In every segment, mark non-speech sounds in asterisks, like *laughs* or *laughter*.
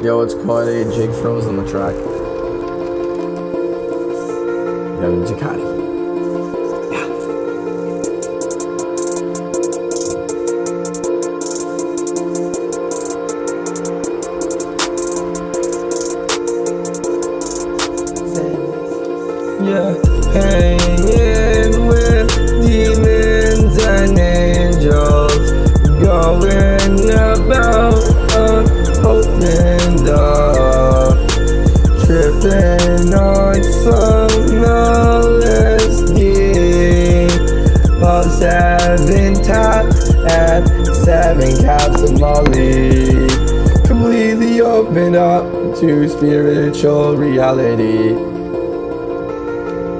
Yo, it's Cardi. Jake Froese on the track. Yo, Ducati. Yeah, hanging caps of Molly, completely open up to spiritual reality.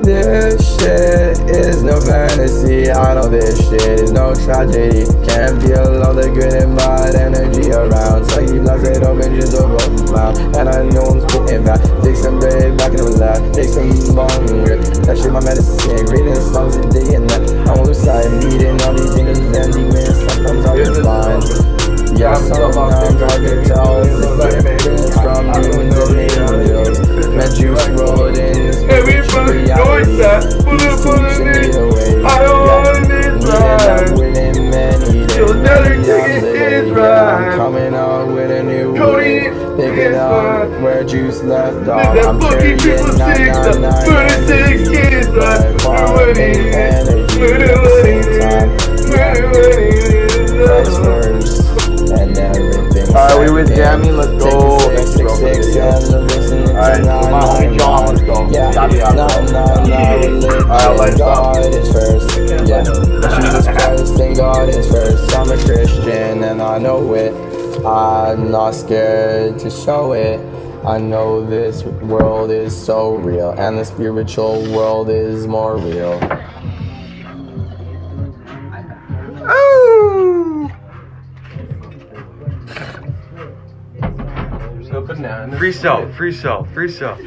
This shit is no fantasy. I know this shit is no tragedy. Can't feel all the good and bad energy around. So keep life it open, just over mouth. And I know I'm spitting back. Take some bread back in the lab. Take some bong rip. That shit my medicine. Reading songs and night. I'm on the side, meeting all these that. Put it, put it in. I don't need right. You'll never take it is right. Coming out with a new Cody picking up where juice left off. I'm carrying triple six, the 36 kids, right? Winning. energy and everything. Alright, we with Jamie, let's go. For six, the six, religion, Alright, let's go. God is first. Yeah, Jesus *laughs* Christ and God is first. I'm a Christian and I know it. I'm not scared to show it. I know this world is so real, and the spiritual world is more real. Free cell, free cell, free cell.